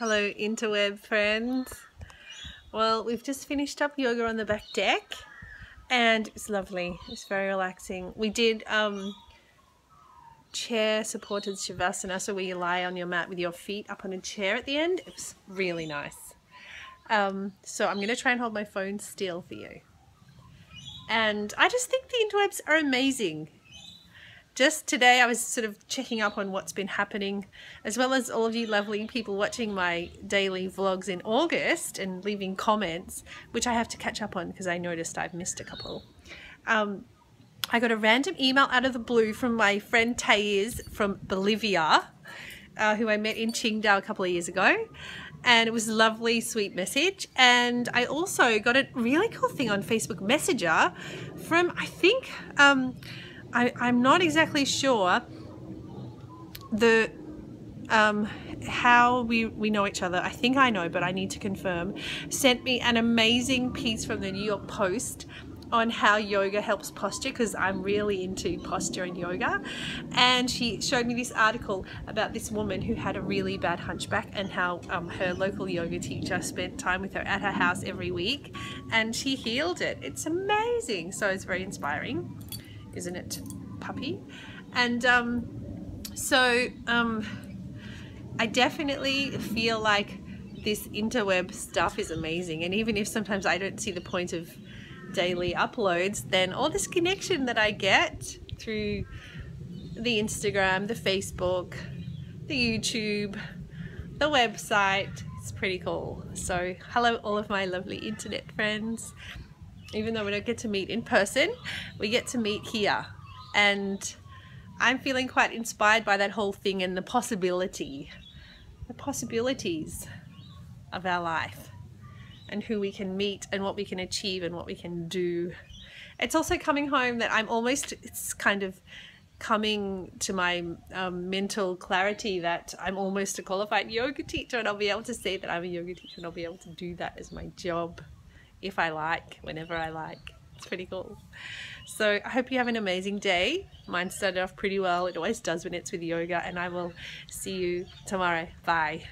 Hello interweb friends. Well, we've just finished up yoga on the back deck and it's lovely. It's very relaxing. We did um, chair supported shavasana so where you lie on your mat with your feet up on a chair at the end. It was really nice. Um, so I'm going to try and hold my phone still for you. And I just think the interwebs are amazing just today I was sort of checking up on what's been happening as well as all of you lovely people watching my daily vlogs in August and leaving comments which I have to catch up on because I noticed I've missed a couple. Um, I got a random email out of the blue from my friend Thais from Bolivia uh, who I met in Qingdao a couple of years ago and it was a lovely sweet message and I also got a really cool thing on Facebook Messenger from I think um, I, I'm not exactly sure the um, how we, we know each other. I think I know, but I need to confirm. Sent me an amazing piece from the New York Post on how yoga helps posture because I'm really into posture and yoga and she showed me this article about this woman who had a really bad hunchback and how um, her local yoga teacher spent time with her at her house every week and she healed it it's amazing so it's very inspiring isn't it, puppy? And um, so um, I definitely feel like this interweb stuff is amazing. And even if sometimes I don't see the point of daily uploads, then all this connection that I get through the Instagram, the Facebook, the YouTube, the website, it's pretty cool. So hello all of my lovely internet friends even though we don't get to meet in person, we get to meet here. And I'm feeling quite inspired by that whole thing and the possibility, the possibilities of our life and who we can meet and what we can achieve and what we can do. It's also coming home that I'm almost, it's kind of coming to my um, mental clarity that I'm almost a qualified yoga teacher and I'll be able to say that I'm a yoga teacher and I'll be able to do that as my job if I like, whenever I like. It's pretty cool. So I hope you have an amazing day. Mine started off pretty well. It always does when it's with yoga and I will see you tomorrow. Bye.